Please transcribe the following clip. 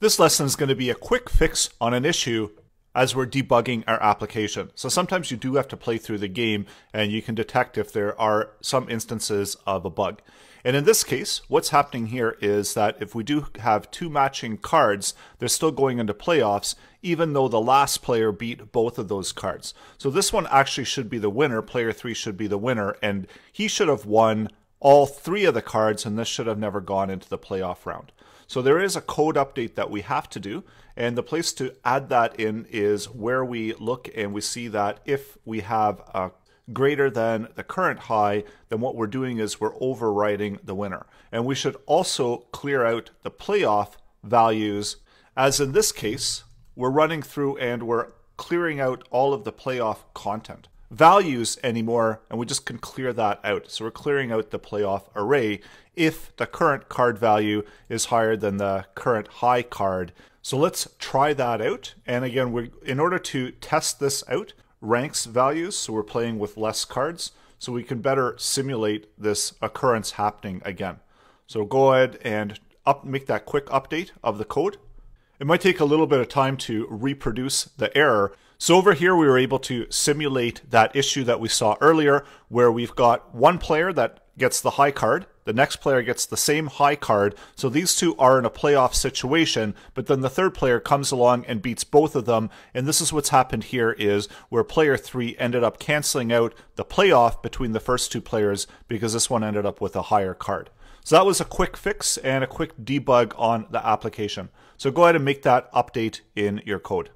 This lesson is going to be a quick fix on an issue as we're debugging our application. So sometimes you do have to play through the game and you can detect if there are some instances of a bug. And in this case, what's happening here is that if we do have two matching cards, they're still going into playoffs, even though the last player beat both of those cards. So this one actually should be the winner. Player three should be the winner, and he should have won all three of the cards, and this should have never gone into the playoff round. So there is a code update that we have to do, and the place to add that in is where we look and we see that if we have a greater than the current high, then what we're doing is we're overwriting the winner. And we should also clear out the playoff values, as in this case, we're running through and we're clearing out all of the playoff content values anymore, and we just can clear that out. So we're clearing out the playoff array if the current card value is higher than the current high card. So let's try that out. And again, we're in order to test this out, ranks values, so we're playing with less cards, so we can better simulate this occurrence happening again. So go ahead and up, make that quick update of the code. It might take a little bit of time to reproduce the error, so over here, we were able to simulate that issue that we saw earlier, where we've got one player that gets the high card, the next player gets the same high card. So these two are in a playoff situation, but then the third player comes along and beats both of them. And this is what's happened here is where player three ended up canceling out the playoff between the first two players because this one ended up with a higher card. So that was a quick fix and a quick debug on the application. So go ahead and make that update in your code.